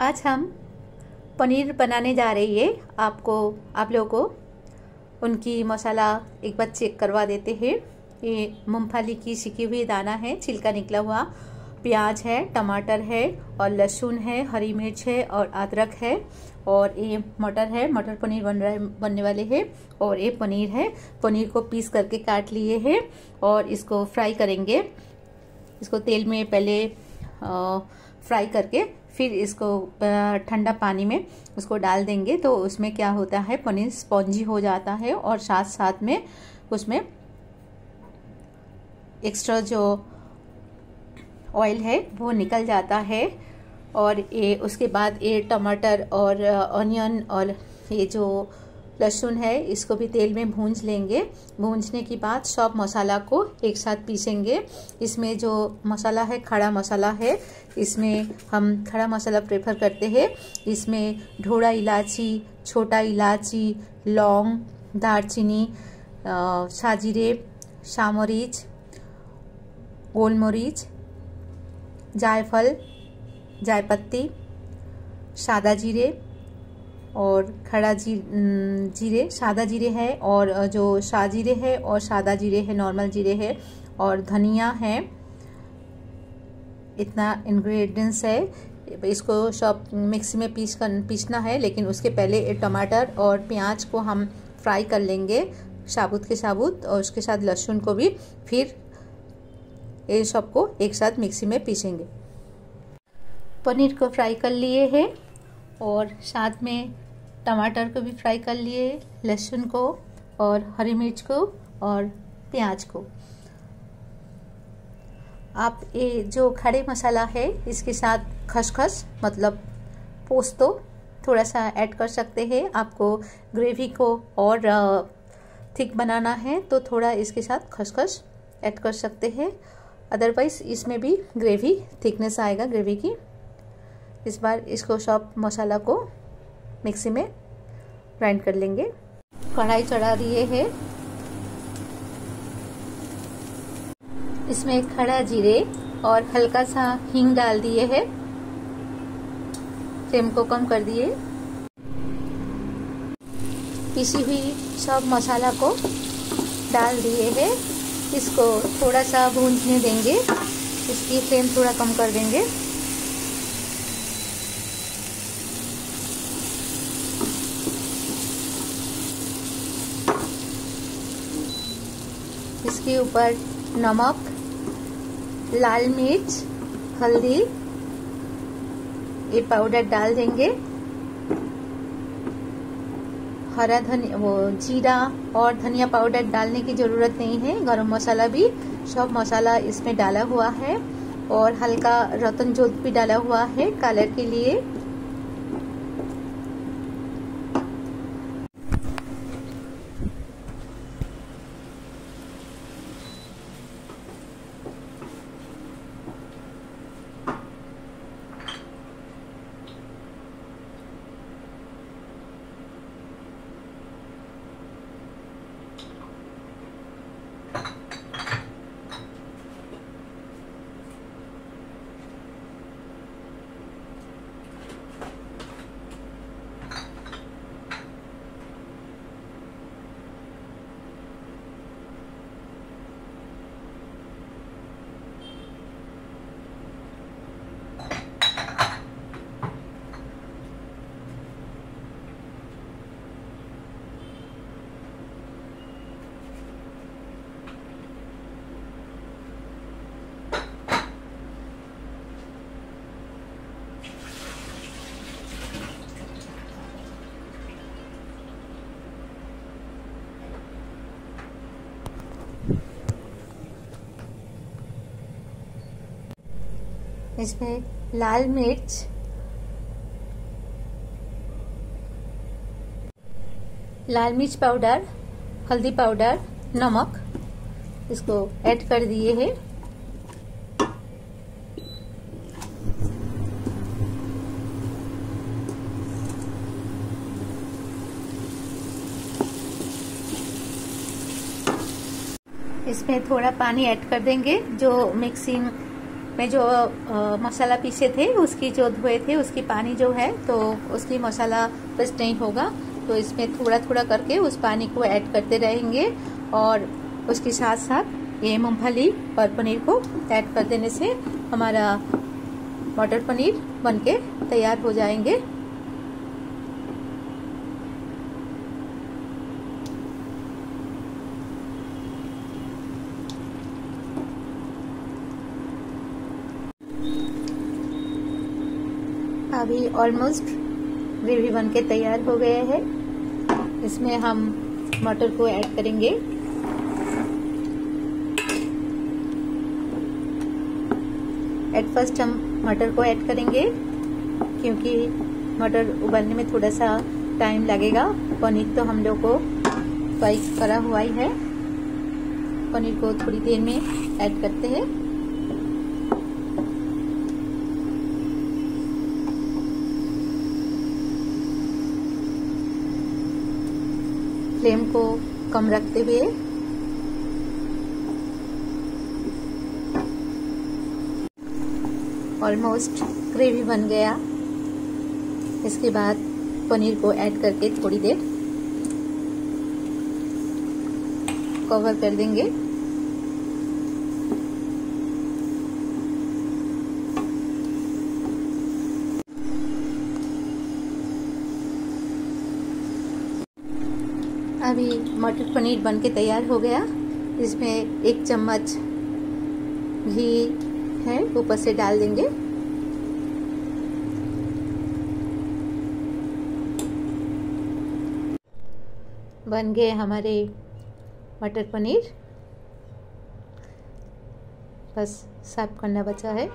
आज हम पनीर बनाने जा रही है। आपको आप लोगों को उनकी मसाला एक बार चेक करवा देते हैं। ये मूंगफली की सिकी हुई दाना है छिलका निकला हुआ। प्याज है टमाटर है और लहसुन है हरी मिर्च है और अदरक है और ये मटर है। मटर पनीर बन रहा है बनने वाले हैं और ये पनीर है। पनीर को पीस करके काट लिए हैं और इसको फ्राई करेंगे। इसको तेल में पहले आ, फ्राई करके फिर इसको ठंडा पानी में उसको डाल देंगे तो उसमें क्या होता है, पनीर स्पॉन्जी हो जाता है और साथ साथ में उसमें एक्स्ट्रा जो ऑयल है, वो निकल जाता है और ये, उसके बाद ये टमाटर और ऑनियन और ये जो लहसुन है, इसको भी तेल में भूंज लेंगे। भूंजने के बाद सब मसाला को एक साथ पीसेंगे। इसमें जो मसाला है, खड़ा मसाला है, इसमें हम खड़ा मसाला प्रेफर करते हैं। इसमें ढोड़ा इलायची, छोटा इलायची, लौंग दारचीनी साजीरे शामरीच गोलमरीच, जायफल, जायपत्ती, सादा जीरे और खड़ा जी जीरे, सादा जीरे है और जो शाह जीरे है और सादा जीरे है, नॉर्मल जीरे है और धनिया है। इतना इंग्रेडिएंट्स है। इसको सब मिक्सी में पीस कर, पीसना है, लेकिन उसके पहले टमाटर और प्याज को हम फ्राई कर लेंगे साबुत के साबुत और उसके साथ लहसुन को भी फिर ये सबको एक साथ मिक्सी में पीसेंगे। पनीर को फ्राई कर लिए हैं। और साथ में टमाटर को भी फ्राई कर लिए, लहसुन को और हरी मिर्च को और प्याज को। आप ये जो खड़े मसाला है, इसके साथ खसखस मतलब पोस्तो थोड़ा सा ऐड कर सकते हैं। आपको ग्रेवी को और थिक बनाना है तो थोड़ा इसके साथ खसखस ऐड कर सकते हैं। अदरवाइज़ इसमें भी ग्रेवी, थिकनेस आएगा ग्रेवी की। इस बार इसको सब मसाला को मिक्सी में ग्राइंड कर लेंगे। कढ़ाई चढ़ा दिए है। इसमें खड़ा जीरे और हल्का सा हींग डाल दिए है। फ्लेम को कम कर दिए। पिसी हुई सब मसाला को डाल दिए है। इसको थोड़ा सा भूनने देंगे। इसकी फ्लेम थोड़ा कम कर देंगे। इसके ऊपर नमक, लाल मिर्च, हल्दी, ये पाउडर डाल देंगे। हरा धनिया वो जीरा और धनिया पाउडर डालने की ज़रूरत नहीं है। गरम मसाला भी, सब मसाला इसमें डाला हुआ है और हल्का रतन जोत भी डाला हुआ है। कलर के लिए इसमें लाल मिर्च लाल मिर्च पाउडर, हल्दी पाउडर, नमक, इसको ऐड कर दिए हैं। इसमें थोड़ा पानी ऐड कर देंगे, जो मिक्सिंग मैं जो आ, मसाला पीसे थे उसकी जो धोए थे उसकी पानी जो है तो उसकी मसाला बस नहीं होगा। तो इसमें थोड़ा थोड़ा करके उस पानी को ऐड करते रहेंगे और उसके साथ साथ ये मूँगफली और पनीर को ऐड कर देने से हमारा मटर पनीर बनके तैयार हो जाएँगे। अभी ऑलमोस्ट ग्रेवी बन के तैयार हो गया है। इसमें हम मटर को ऐड करेंगे। एट फ़र्स्ट हम मटर को ऐड करेंगे, क्योंकि मटर उबलने में थोड़ा सा टाइम लगेगा। पनीर तो हम लोग को फ्राई करा हुआ ही है। पनीर को थोड़ी देर में ऐड करते हैं। फ्लेम को कम रखते हुए। ऑलमोस्ट ग्रेवी बन गया। इसके बाद पनीर को ऐड करके थोड़ी देर कवर कर देंगे। अभी मटर पनीर बन के तैयार हो गया। इसमें एक चम्मच घी है, ऊपर से डाल देंगे। बन गए हमारे मटर पनीर। बस साफ़ करना बचा है।